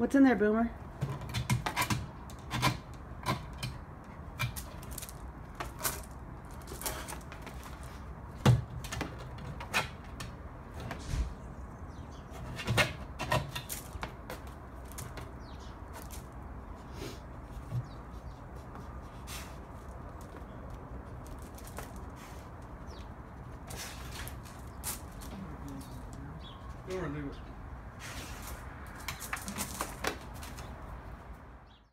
What's in there, Boomer? Boomer.